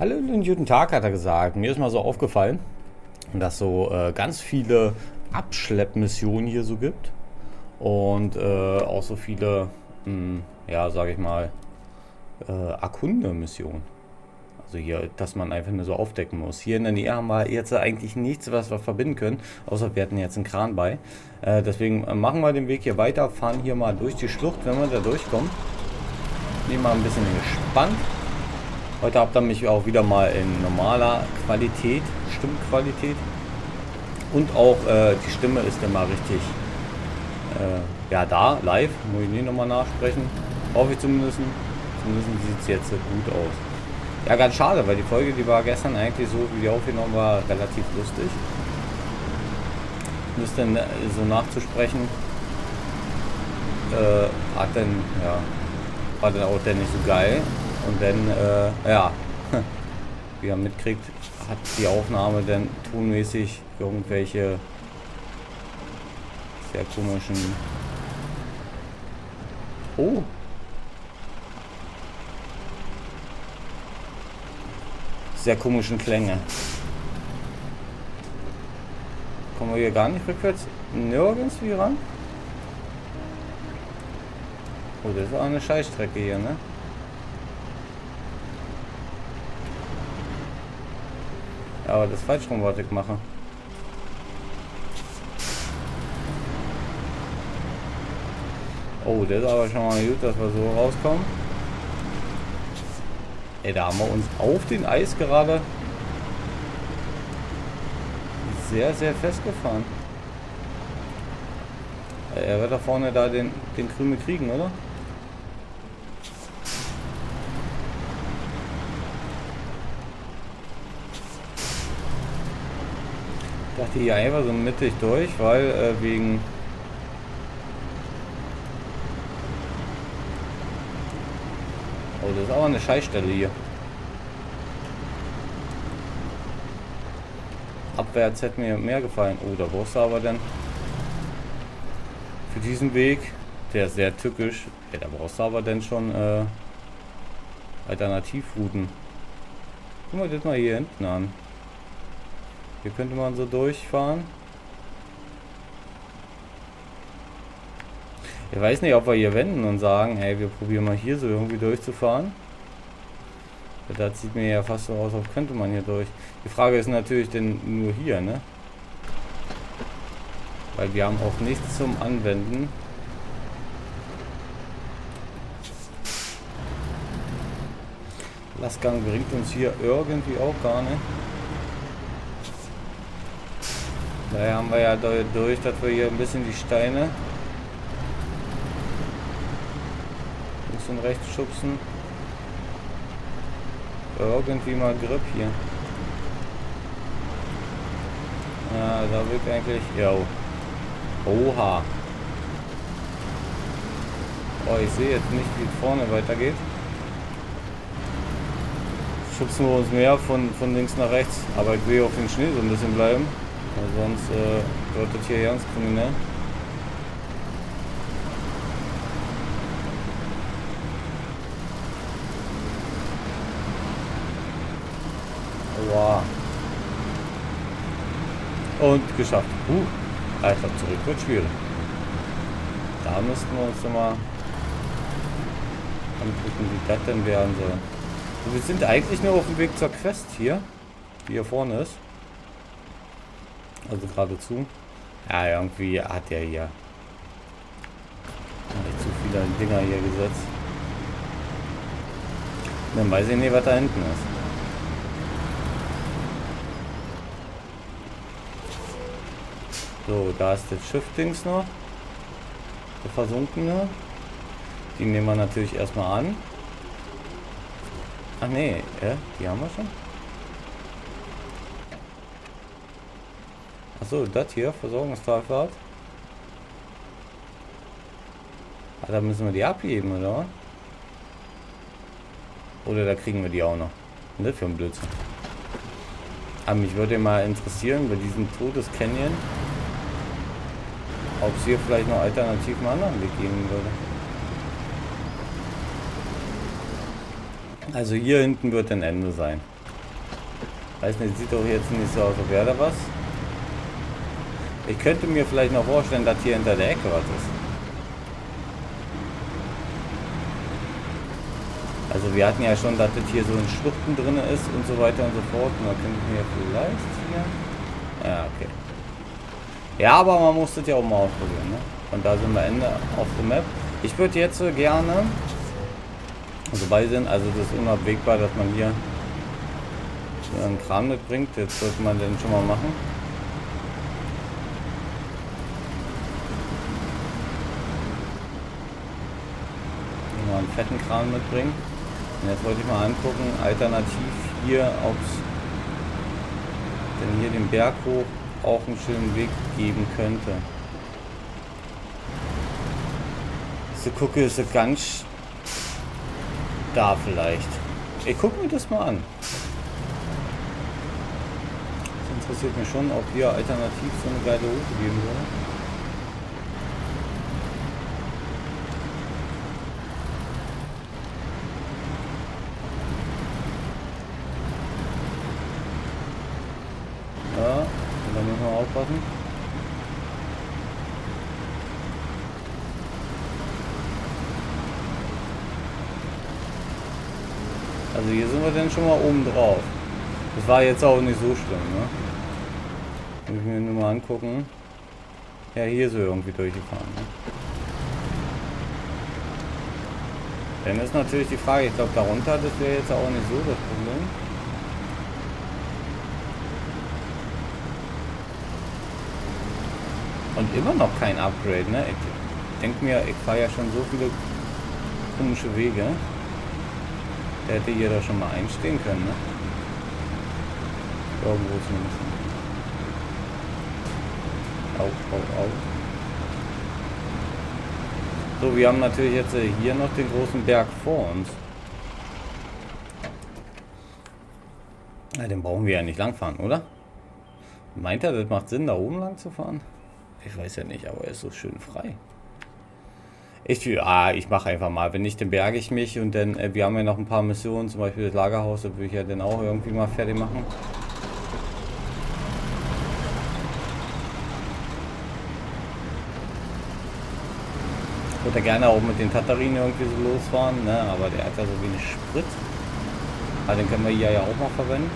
Hallo und guten Tag, hat er gesagt. Mir ist mal so aufgefallen, dass so äh, ganz viele Abschleppmissionen hier so gibt. Und äh, auch so viele, mh, hm, ja, sage ich mal, äh, Erkunde-Missionen. Also hier, dass man einfach nur so aufdecken muss. Hier in der Nähe haben wir jetzt eigentlich nichts, was wir verbinden können. Außer wir hatten jetzt einen Kran bei. Äh, deswegen äh, machen wir den Weg hier weiter, fahren hier mal durch die Schlucht, wenn wir da durchkommen. Nehmen mal ein bisschen gespannt. Heute habt ihr mich auch wieder mal in normaler Qualität, Stimmqualität. Und auch äh, die Stimme ist immer richtig äh, ja, da, live. Muss ich nicht nochmal nachsprechen. Hoffe ich zumindest. Zumindest sieht es jetzt gut aus. Ja, ganz schade, weil die Folge, die war gestern eigentlich so, wie die aufgenommen war, relativ lustig. Müsste äh, so nachzusprechen. Äh, hat dann, ja, war dann auch dann nicht so geil. Und dann, äh, ja, wie er mitkriegt, hat die Aufnahme dann tonmäßig irgendwelche sehr komischen... Oh! Sehr komischen Klänge. Kommen wir hier gar nicht rückwärts? Nirgends wie ran? Oh, das ist auch eine Scheißstrecke hier, ne? Aber das falsch rum wollte ich machen. Oh, das ist aber schon mal gut, dass wir so rauskommen. Ey, da haben wir uns auf den Eis gerade sehr, sehr festgefahren. Er wird da vorne da den, den Krümel kriegen, oder? Dachte hier einfach so mittig durch, weil äh, wegen Oh, das ist aber eine Scheißstelle hier. Abwärts hätte mir mehr gefallen. Oh, da brauchst du aber dann für diesen Weg, der ist sehr tückisch, ja, da brauchst du aber dann schon äh, Alternativrouten. Guck mal das mal hier hinten an. Hier könnte man so durchfahren. Ich weiß nicht, ob wir hier wenden und sagen, hey, wir probieren mal hier so irgendwie durchzufahren. Das sieht mir ja fast so aus, als könnte man hier durch. Die Frage ist natürlich denn nur hier, ne? Weil wir haben auch nichts zum Anwenden. Lastgang bringt uns hier irgendwie auch gar nicht. Daher haben wir ja durch, dass wir hier ein bisschen die Steine links und rechts schubsen. Irgendwie mal Grip hier. Ja, da wirkt eigentlich... Ja. Oha. Oh, ich sehe jetzt nicht, wie es vorne weitergeht. Schubsen wir uns mehr von, von links nach rechts. Aber ich will auf den Schnee so ein bisschen bleiben. Weil sonst äh, wird das hier ganz kriminell. Und geschafft. Uh, Alter, zurück wird schwierig. Da müssten wir uns mal angucken, wie das denn werden soll. wir sind eigentlich nur auf dem Weg zur Quest hier, die hier vorne ist. Also geradezu. Ja, irgendwie hat er hier nicht zu viele Dinger hier gesetzt. Dann weiß ich nicht, was da hinten ist. So, da ist das Schiff-Dings noch. Der versunkene. Die nehmen wir natürlich erstmal an. Ach nee, ja, die haben wir schon. Achso, das hier, Versorgungstalfahrt. Ah, da müssen wir die abgeben, oder? Oder da kriegen wir die auch noch. Das für ein Blödsinn? Aber mich würde mal interessieren, bei diesem Todescanyon, ob es hier vielleicht noch alternativen anderen Weg geben würde. Also hier hinten wird ein Ende sein. Weiß nicht, sieht doch jetzt nicht so aus, als wäre da was. Ich könnte mir vielleicht noch vorstellen, dass hier hinter der Ecke was ist. Also wir hatten ja schon, dass das hier so in Schluchten drin ist und so weiter und so fort. Und da könnten wir vielleicht hier... Ja, okay. Ja, aber man muss das ja auch mal ausprobieren. Ne? Und da sind wir Ende auf der Map. Ich würde jetzt gerne, also bei sind, also das ist unabwegbar, dass man hier einen Kram mitbringt. Jetzt sollte man den schon mal machen. Mal einen fetten Kran mitbringen. Und jetzt wollte ich mal angucken, alternativ hier, es denn hier den Berg hoch auch einen schönen Weg geben könnte. So gucke, ist ganz da vielleicht. Ich gucke mir das mal an. Das interessiert mich schon, ob hier alternativ so eine geile Route geben würde. aufpassen. Also hier sind wir dann schon mal oben drauf. Das war jetzt auch nicht so schlimm, ne? Muss ich mir nur mal angucken. Ja, hier er irgendwie durchgefahren, ne? Dann ist natürlich die Frage, ich glaube darunter, das wäre jetzt auch nicht so das Problem. Und immer noch kein Upgrade, ne? Ich denke mir, ich fahre ja schon so viele komische Wege. Hätte hier da schon mal einstehen können, ne? Irgendwo zumindest. Au, au, au. So, wir haben natürlich jetzt hier noch den großen Berg vor uns. Ja, den brauchen wir ja nicht langfahren, oder? Meint er, das macht Sinn, da oben lang zu fahren? Ich weiß ja nicht, aber er ist so schön frei. Ich, ah, ich mache einfach mal. Wenn nicht, dann berge ich mich und dann, äh, wir haben ja noch ein paar Missionen, zum Beispiel das Lagerhaus, da würde ich ja dann auch irgendwie mal fertig machen. Ich würde gerne auch mit den Tatarinen irgendwie so losfahren, ne? aber der hat ja so wenig Sprit. Aber den können wir hier ja auch mal verwenden.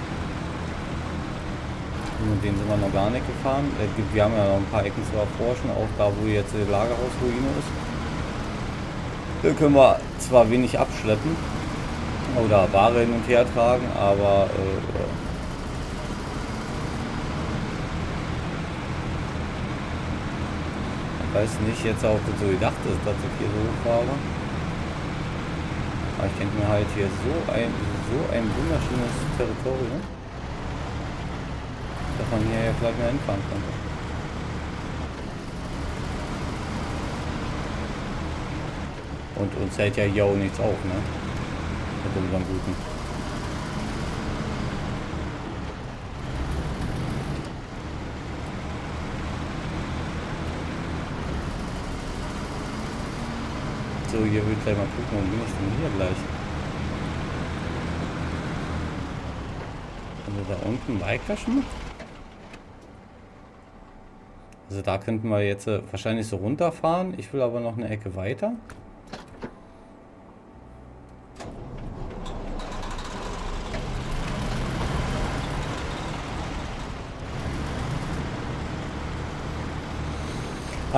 Und den sind wir noch gar nicht gefahren. Äh, wir haben ja noch ein paar Ecken zu erforschen, auch da, wo jetzt die Lagerhausruine ist. Da können wir zwar wenig abschleppen oder Ware hin und her tragen, aber äh, weiß nicht jetzt auch, so gedacht ist, dass ich hier so fahre. Aber ich denke mir halt hier so ein so ein wunderschönes Territorium dass man hier ja vielleicht mehr hinfahren könnte. Und uns hält ja hier auch nichts auf, ne? Mit unserem Guten. So, hier will ich gleich mal gucken, wo bin ich denn hier gleich? Also da unten weiter schon? Also da könnten wir jetzt äh, wahrscheinlich so runterfahren. Ich will aber noch eine Ecke weiter.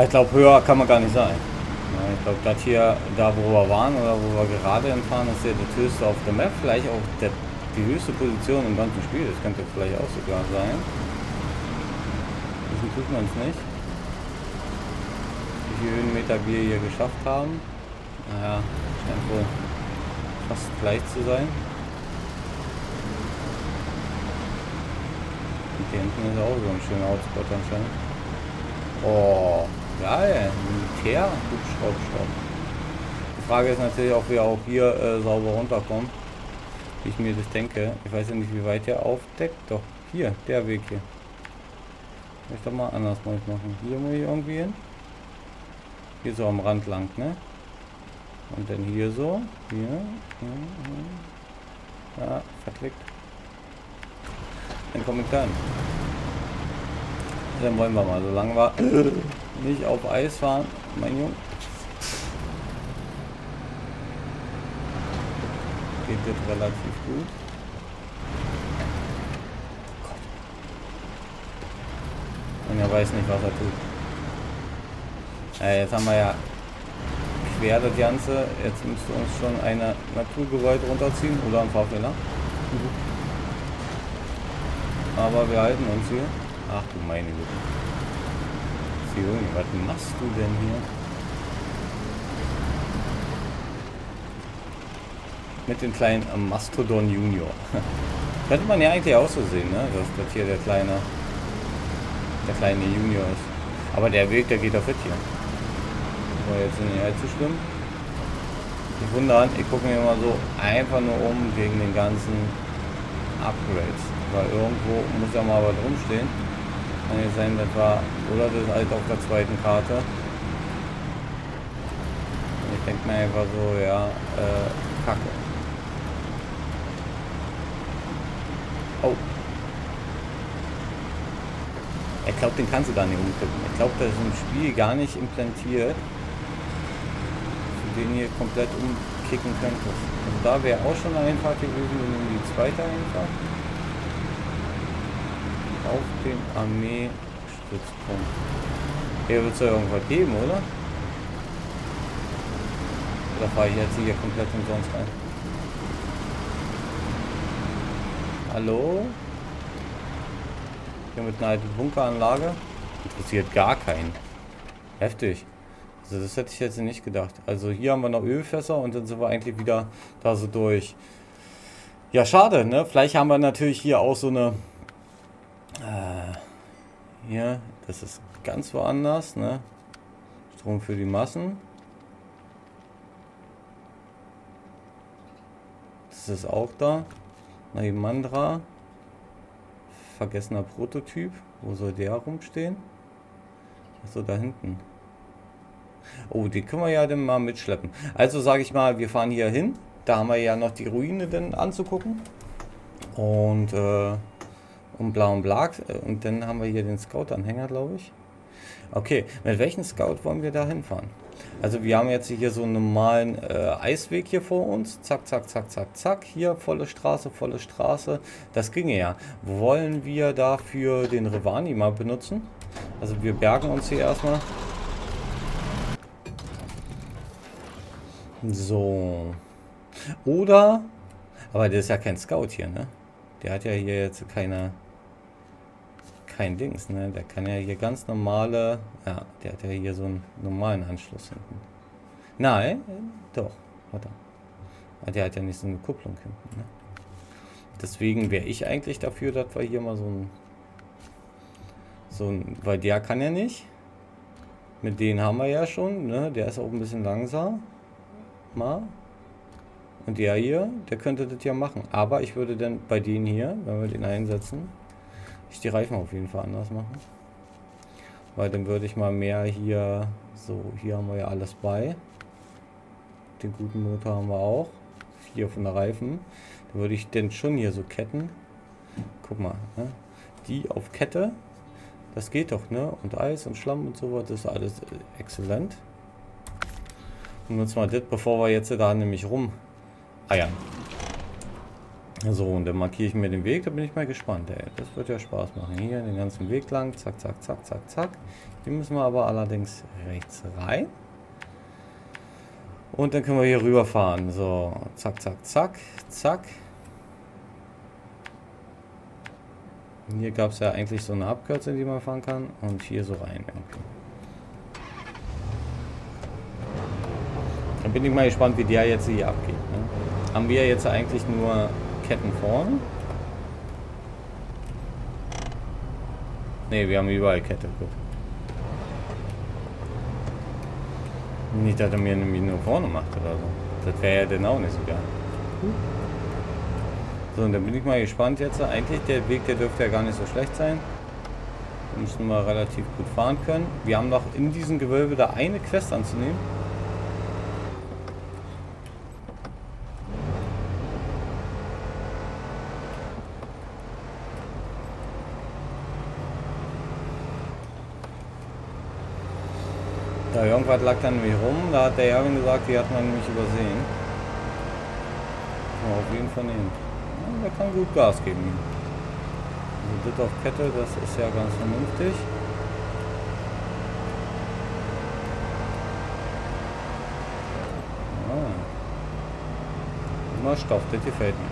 Ich glaube, höher kann man gar nicht sein. Ich glaube, das hier, da wo wir waren oder wo wir gerade entfahren, ist ja das höchste auf der Map. Vielleicht auch der, die höchste Position im ganzen Spiel. Das könnte vielleicht auch sogar sein. Wissen tut man es nicht. Wie viele Höhenmeter wir hier geschafft haben. Naja, scheint wohl fast gleich zu sein. Und hier hinten ist auch so ein schöner Hotspot anscheinend. Oh, geil. Militär, Hubschraubstopp. Die Frage ist natürlich, ob wir auch hier äh, sauber runterkommen. Wie ich mir das denke. Ich weiß ja nicht, wie weit der aufdeckt. Doch, hier, der Weg hier. Ich doch mal anders muss ich machen. Hier muss ich irgendwie hin. Hier so am Rand lang, ne? Und dann hier so. Hier. hier, hier. Ja, verklickt. Dann komm ich dann. Dann wollen wir mal, solange wir nicht auf Eis fahren, mein Junge. Geht das relativ gut. Und er weiß nicht, was er tut. Ja, jetzt haben wir ja quer das Ganze. Jetzt müsste uns schon eine Naturgewalt runterziehen oder ein Fahrfehler. Aber wir halten uns hier. Ach du meine Güte. Junge, was machst du denn hier? Mit dem kleinen Mastodon Junior. Könnte man ja eigentlich auch so sehen, ne? Dass das hier der kleine, der kleine Junior ist. Aber der Weg, der geht auf fit hier. Aber jetzt nicht allzu schlimm. Ich wundern, ich gucke mir mal so einfach nur um wegen den ganzen Upgrades. Weil irgendwo muss ja mal was rumstehen. Kann ja sein, das war, oder das ist halt auf der zweiten Karte. ich denke mir einfach so, ja, äh, Kacke. Oh. Ich glaube, den kannst du gar nicht umkippen. Ich glaube, das ist im Spiel gar nicht implantiert den hier komplett umkicken könntest. Also da wäre auch schon eine Einfahrt gewesen und die zweite Einfahrt. Auf dem Armeestützpunkt. Hier wird es ja irgendwas geben, oder? Oder fahre ich jetzt hier komplett umsonst rein? Hallo? Hier mit einer alten Bunkeranlage? Interessiert gar keinen. Heftig. Also das hätte ich jetzt nicht gedacht. Also hier haben wir noch Ölfässer und dann sind wir eigentlich wieder da so durch. Ja, schade, ne? Vielleicht haben wir natürlich hier auch so eine... Äh, hier, das ist ganz woanders, ne? Strom für die Massen. Das ist auch da. Mandra. Vergessener Prototyp. Wo soll der rumstehen? Achso, da hinten. Oh, die können wir ja dann mal mitschleppen. Also sage ich mal, wir fahren hier hin. Da haben wir ja noch die Ruine dann anzugucken. Und, äh, und bla und bla. Und dann haben wir hier den Scout-Anhänger, glaube ich. Okay, mit welchem Scout wollen wir da hinfahren? Also wir haben jetzt hier so einen normalen äh, Eisweg hier vor uns. Zack, zack, zack, zack, zack. Hier volle Straße, volle Straße. Das ginge ja. Wollen wir dafür den Revani mal benutzen? Also wir bergen uns hier erstmal. So. Oder, aber der ist ja kein Scout hier, ne? Der hat ja hier jetzt keine, kein Dings, ne? Der kann ja hier ganz normale, ja, der hat ja hier so einen normalen Anschluss hinten. Nein, doch, hat er. Aber der hat ja nicht so eine Kupplung hinten, ne? Deswegen wäre ich eigentlich dafür, dass wir hier mal so ein, so ein, weil der kann ja nicht. Mit denen haben wir ja schon, ne? Der ist auch ein bisschen langsam mal. Und der hier, der könnte das ja machen. Aber ich würde dann bei denen hier, wenn wir den einsetzen, ich die Reifen auf jeden Fall anders machen. Weil dann würde ich mal mehr hier, so, hier haben wir ja alles bei. Den guten Motor haben wir auch. Hier von der Reifen. Da würde ich denn schon hier so ketten. Guck mal, ne? die auf Kette. Das geht doch, ne? Und Eis und Schlamm und sowas, das ist alles exzellent. Nutzen wir das, bevor wir jetzt da nämlich rum eiern. So, und dann markiere ich mir den Weg, da bin ich mal gespannt. Ey. Das wird ja Spaß machen. Hier den ganzen Weg lang, zack, zack, zack, zack, zack. Hier müssen wir aber allerdings rechts rein. Und dann können wir hier rüber fahren. So, zack, zack, zack, zack. Hier gab es ja eigentlich so eine Abkürzung, die man fahren kann. Und hier so rein. Okay. Dann bin ich mal gespannt, wie der jetzt hier abgeht. Ne? Haben wir jetzt eigentlich nur Ketten vorne? Ne, wir haben überall Kette. Gut. Nicht, dass er mir nämlich nur vorne macht oder so. Das wäre ja dann auch nicht so geil. So, und dann bin ich mal gespannt jetzt. Eigentlich der Weg, der dürfte ja gar nicht so schlecht sein. Da müssen wir relativ gut fahren können. Wir haben noch in diesem Gewölbe da eine Quest anzunehmen. Ja, irgendwas lag dann nämlich rum. Da hat der Erwin gesagt, die hat man nämlich übersehen. Ja, auf jeden Fall nehmen. Ja, der kann gut Gas geben. Also das auf Kette, das ist ja ganz vernünftig. Ja. Immer Stoff, das gefällt mir.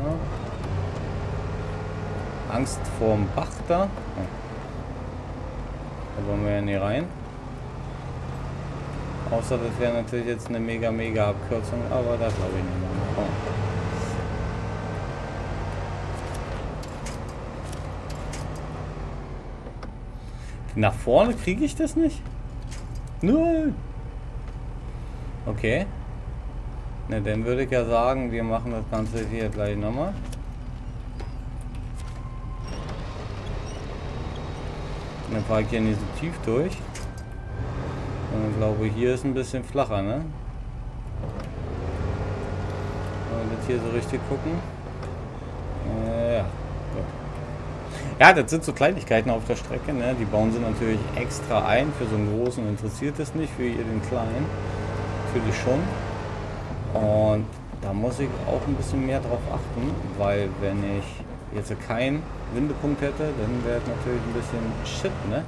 Ja. Angst vorm Bach da. Da wollen wir ja nie rein. Außer das wäre natürlich jetzt eine mega, mega Abkürzung, aber das glaube ich nicht mehr. Oh. Nach vorne kriege ich das nicht? Nein. Okay. Ne, dann würde ich ja sagen, wir machen das Ganze hier gleich nochmal. Dann fahre ich hier nicht so tief durch. Und ich glaube, hier ist ein bisschen flacher, ne? Wollen wir jetzt hier so richtig gucken? Äh, ja. Ja, das sind so Kleinigkeiten auf der Strecke, ne? Die bauen sie natürlich extra ein. Für so einen großen interessiert es nicht, für den kleinen. Natürlich schon. Und da muss ich auch ein bisschen mehr drauf achten, weil wenn ich jetzt keinen Windepunkt hätte, dann wäre es natürlich ein bisschen shit, ne?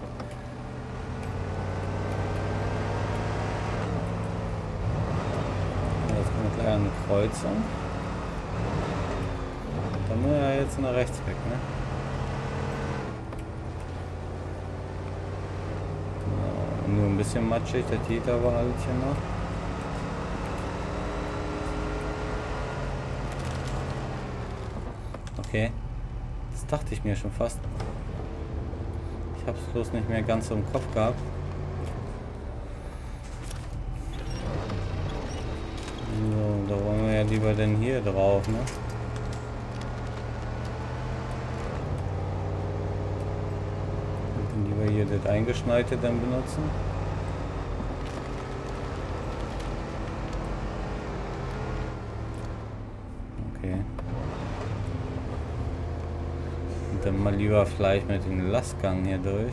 Jetzt kommt gleich eine Kreuzung. Dann muss er jetzt nach rechts weg, ne? Nur ein bisschen matschig, der Täter war halt hier noch. Okay. Dachte ich mir schon fast. Ich habe es bloß nicht mehr ganz im Kopf gehabt. So, da wollen wir ja lieber denn hier drauf, ne? Lieber hier das Eingeschneite dann benutzen. Dann mal lieber vielleicht mit dem Lastgang hier durch.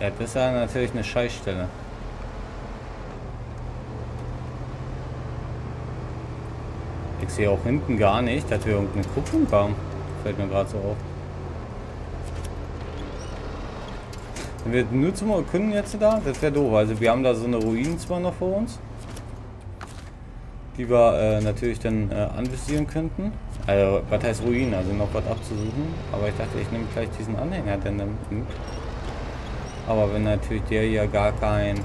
Ja, das ist natürlich eine Scheißstelle. Ich sehe auch hinten gar nicht, dass wir irgendeine Kupplung haben. Fällt mir gerade so auf. Wenn wir nur zum Erkunden jetzt da, das wäre doof. Also wir haben da so eine Ruine zwar noch vor uns. Die wir äh, natürlich dann äh, anvisieren könnten. Also, was heißt Ruinen? Also noch was abzusuchen. Aber ich dachte, ich nehme gleich diesen Anhänger dann mit. Aber wenn natürlich der hier gar kein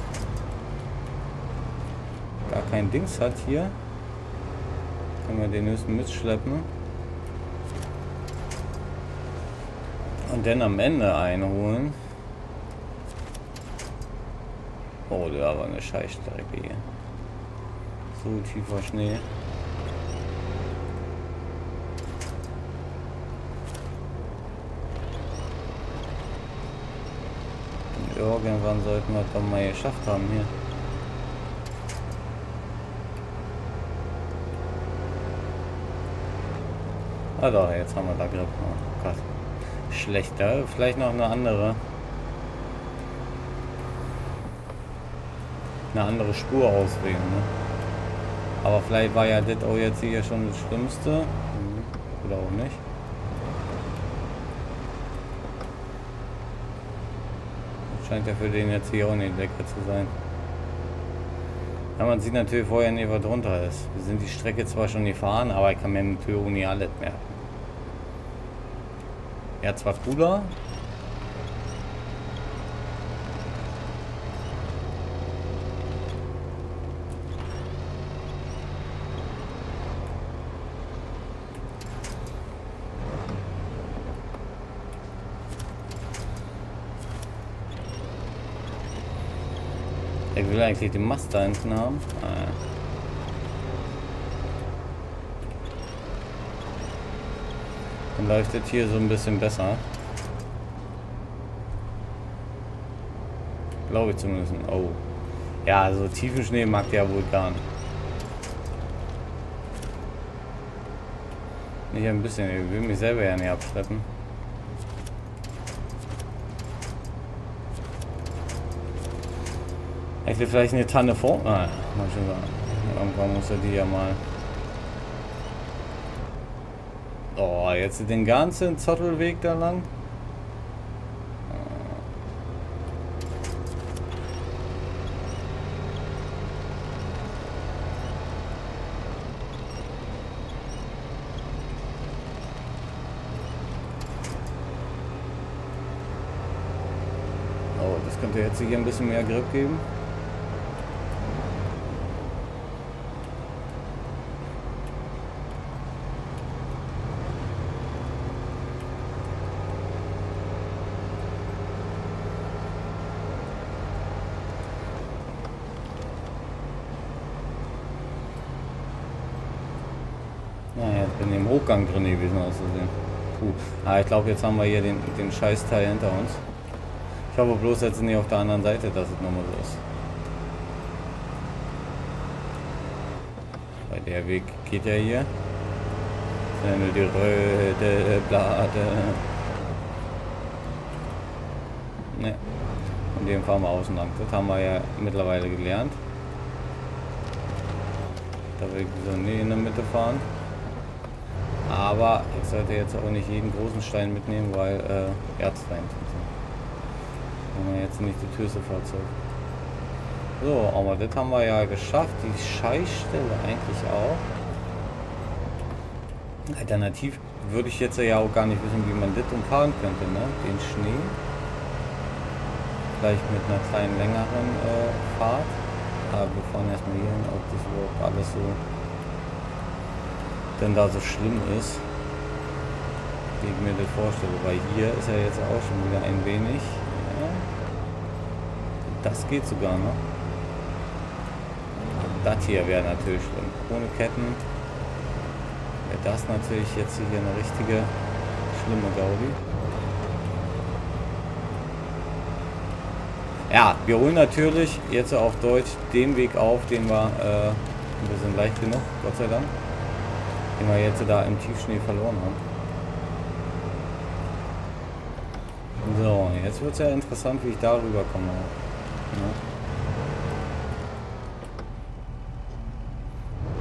gar kein Dings hat hier, können wir den höchsten mitschleppen. Und dann am Ende einholen. Oh, der war eine Scheißstrecke hier. So tiefer Schnee. irgendwann sollten wir es doch mal geschafft haben hier. Ah doch, jetzt haben wir da Grip. Oh Gott. Schlechter. Vielleicht noch eine andere. Eine andere Spur auswählen. Ne? Aber vielleicht war ja das auch jetzt hier schon das Schlimmste. Mhm. Oder auch nicht. Scheint ja für den jetzt hier auch nicht lecker zu sein. Ja, man sieht natürlich vorher nicht, was drunter ist. Wir sind die Strecke zwar schon gefahren, aber ich kann mir natürlich auch nicht alles merken. Cooler. Ich will eigentlich den Mast da hinten haben. Ah, ja. Das hier so ein bisschen besser. Glaube ich zumindest. Oh. Ja, also tiefen Schnee mag der wohl gar nicht. Nicht ein bisschen, ich will mich selber ja nicht abschleppen. Ich will vielleicht eine Tanne vor. Ah, mal schon sagen. Irgendwann muss er die ja mal. Oh, jetzt den ganzen Zottelweg da lang. Oh, das könnte jetzt hier ein bisschen mehr Grip geben. Hochgang drin gewesen auszusehen. Puh. Ah, ich glaube, jetzt haben wir hier den, den Scheißteil hinter uns. Ich hoffe bloß jetzt nicht auf der anderen Seite, dass es nochmal so ist. Weil der Weg geht ja hier. Nur die röte Blade. Ne. Und dem fahren wir außen lang. Das haben wir ja mittlerweile gelernt. Da will ich so nie in der Mitte fahren. Aber ich sollte jetzt auch nicht jeden großen Stein mitnehmen, weil äh, Erzfeind. Wenn man jetzt nicht die Tüse Fahrzeug. So, aber das haben wir ja geschafft. Die Scheißstelle eigentlich auch. Alternativ würde ich jetzt ja auch gar nicht wissen, wie man das umfahren könnte, ne? Den Schnee. Vielleicht mit einer kleinen längeren äh, Fahrt. Aber wir fahren erstmal hier hin, ob das überhaupt alles so denn da so schlimm ist, wie ich mir das vorstelle. Weil hier ist ja jetzt auch schon wieder ein wenig. Ja, das geht sogar noch. Das hier wäre natürlich schlimm. Ohne Ketten wäre das natürlich jetzt hier eine richtige schlimme Gaudi. Ja, wir holen natürlich jetzt auf Deutsch den Weg auf, den wir, äh, wir sind leicht genug, Gott sei Dank den wir jetzt da im Tiefschnee verloren haben. So, jetzt wird es ja interessant, wie ich darüber komme.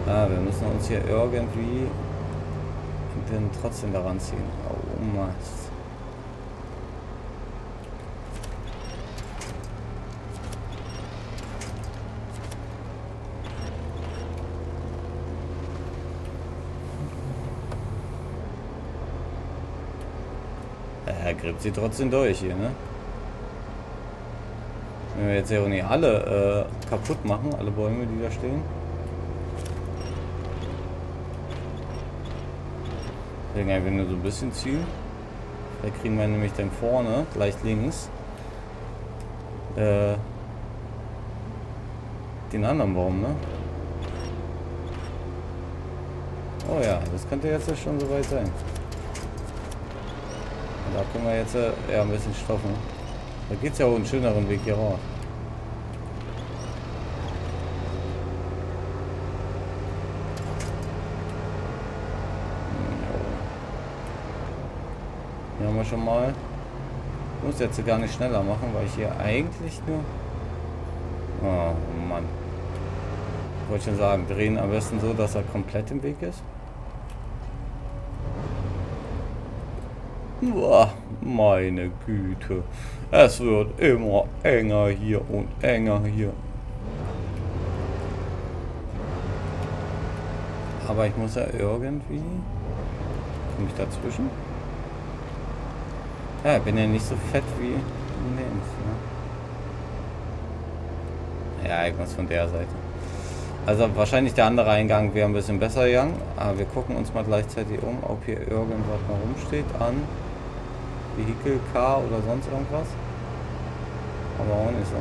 Ja. Ah, wir müssen uns hier irgendwie dann trotzdem daran ziehen. Oh, Mist. Er gräbt sie trotzdem durch hier, ne? Wenn wir jetzt ja auch nicht alle äh, kaputt machen, alle Bäume, die da stehen. Deswegen einfach nur so ein bisschen ziehen. Da kriegen wir nämlich dann vorne, gleich links, äh, den anderen Baum, ne? Oh ja, das könnte jetzt ja schon soweit sein. Da können wir jetzt äh, ein bisschen stoffen. Da geht es ja auch einen schöneren Weg hier raus. Hier haben wir schon mal. Ich muss jetzt gar nicht schneller machen, weil ich hier eigentlich nur... Oh Mann. Ich wollte schon sagen, drehen am besten so, dass er komplett im Weg ist. Boah, meine Güte. Es wird immer enger hier und enger hier. Aber ich muss ja irgendwie... Komme ich dazwischen? Ja, ich bin ja nicht so fett wie links. Ne? Ja, ich muss von der Seite. Also wahrscheinlich der andere Eingang wäre ein bisschen besser gegangen. Aber wir gucken uns mal gleichzeitig um, ob hier irgendwas mal rumsteht an Vehikel K oder sonst irgendwas. Aber auch nicht so.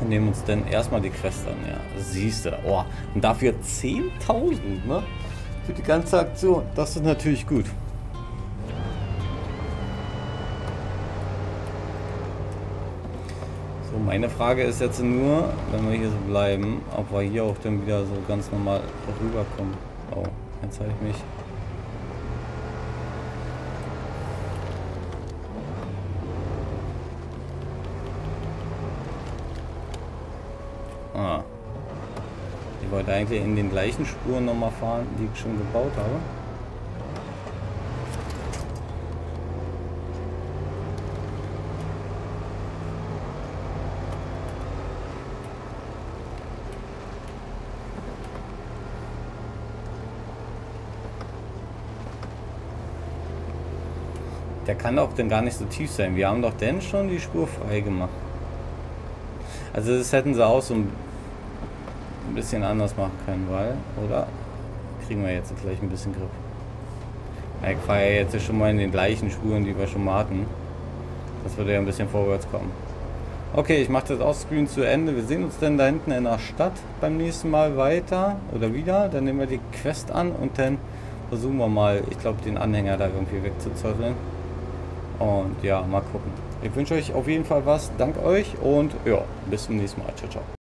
Wir nehmen uns dann erstmal die Quest an, ja. Siehst du. Oh, und dafür 10.000, ne? für die ganze Aktion. Das ist natürlich gut. So, meine Frage ist jetzt nur, wenn wir hier so bleiben, ob wir hier auch dann wieder so ganz normal rüberkommen. Oh, jetzt habe ich mich wollte eigentlich in den gleichen Spuren nochmal fahren, die ich schon gebaut habe. Der kann auch dann gar nicht so tief sein. Wir haben doch denn schon die Spur frei gemacht. Also das hätten sie auch so ein ein bisschen anders machen können, weil, oder? Kriegen wir jetzt gleich ein bisschen Grip. Ich fahre ja jetzt schon mal in den gleichen Spuren, die wir schon mal hatten. Das würde ja ein bisschen vorwärts kommen. Okay, ich mache das Offscreen zu Ende. Wir sehen uns dann da hinten in der Stadt beim nächsten Mal weiter oder wieder. Dann nehmen wir die Quest an und dann versuchen wir mal, ich glaube, den Anhänger da irgendwie wegzuzäufeln. Und ja, mal gucken. Ich wünsche euch auf jeden Fall was. Dank euch und ja, bis zum nächsten Mal. Ciao, ciao.